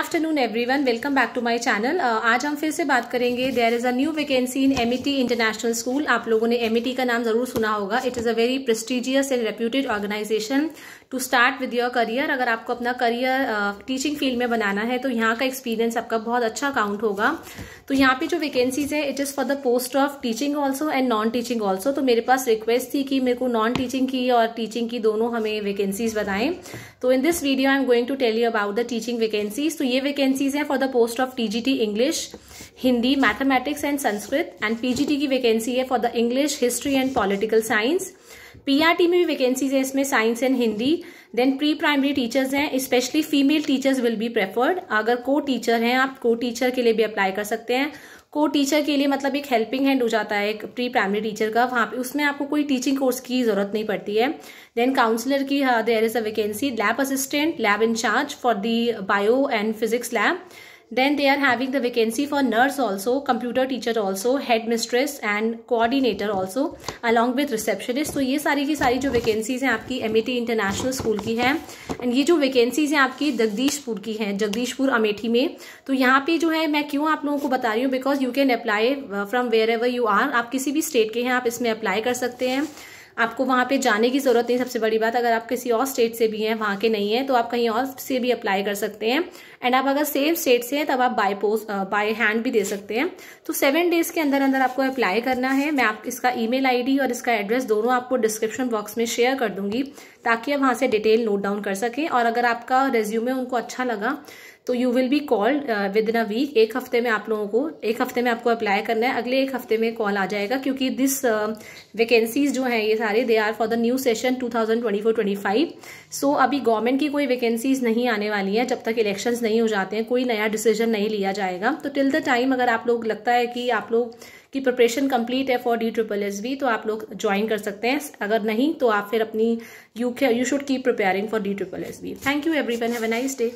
Afternoon everyone welcome back to my channel आज हम फिर से बात करेंगे। There is a new vacancy in Amity international school आप लोगों ने एमिटी का नाम ज़रूर सुना होगा। It is a very prestigious and reputed organisation to start with your career अगर आपको अपना करियर टीचिंग फ़ील्ड में बनाना है तो यहाँ का एक्सपीरियंस आपका बहुत अच्छा काउंट होगा। तो यहाँ पे जो वैकेंसीज है it is for the post of teaching also and non teaching also तो मेरे पास रिक्वेस्ट थी कि मेरे को नॉन टीचिंग की और टीचिंग की दोनों हमें वैकेंसीज बताएँ। तो in this video I am going to tell you about the teaching vacancies तो ये वैकेंसीज हैं for the post of TGT English Hindi mathematics and Sanskrit and PGT की वैकेंसी है for the English history and political science PRT में भी vacancies है इसमें science and Hindi then pre primary teachers हैं specially female teachers will be preferred अगर को teacher हैं, आप को टीचर के लिए भी अप्लाई कर सकते हैं। को टीचर के लिए मतलब एक हेल्पिंग हैंड हो जाता है, एक प्री प्राइमरी टीचर का, वहाँ पे उसमें आपको कोई टीचिंग कोर्स की ज़रूरत नहीं पड़ती है। देन काउंसलर की there is a vacancy lab assistant lab incharge for the bio and physics lab then they are having the vacancy for nurse also, computer teacher also, headmistress and coordinator also, along with receptionist. तो ये सारी की सारी जो vacancies हैं आपकी Amity international school की हैं एंड ये जो वैकेंसीज हैं आपकी जगदीशपुर की हैं, जगदीशपुर अमेठी में। तो यहाँ पे जो है, मैं क्यों आप लोगों को बता रही हूँ? Because you can apply from wherever you are आप किसी भी स्टेट के हैं, आप इसमें अप्लाई कर सकते हैं। आपको वहाँ पे जाने की ज़रूरत नहीं, सबसे बड़ी बात, अगर आप किसी और स्टेट से भी हैं, वहाँ के नहीं है तो आप कहीं और से भी अप्लाई कर सकते हैं। एंड आप अगर सेम स्टेट से हैं, तब आप बाय पोस्ट बाय हैंड भी दे सकते हैं। तो सेवन डेज़ के अंदर अंदर आपको अप्लाई करना है। मैं आप, इसका ईमेल आईडी और इसका एड्रेस दोनों आपको डिस्क्रिप्शन बॉक्स में शेयर कर दूँगी, ताकि आप वहाँ से डिटेल नोट डाउन कर सकें। और अगर आपका रेज्यूमे उनको अच्छा लगा तो you will be called within a week एक हफ़्ते में आप लोगों को एक हफ़्ते में आपको अप्लाई करना है। अगले एक हफ़्ते में कॉल आ जाएगा क्योंकि दिस वैकेंसीज uh, जो हैं ये सारे they are for the new session 2024-25 so अभी गवर्नमेंट की कोई वैकेंसीज नहीं आने वाली है जब तक इलेक्शंस नहीं हो जाते हैं कोई नया डिसीज़न नहीं लिया जाएगा। तो टिल द टाइम अगर आप लोग लगता है कि आप लोग की प्रिपरेशन कंप्लीट है for D triple S B तो आप लोग ज्वाइन कर सकते हैं। अगर नहीं तो आप फिर अपनी you you should keep preparing for D triple S B thank you everyone have nice day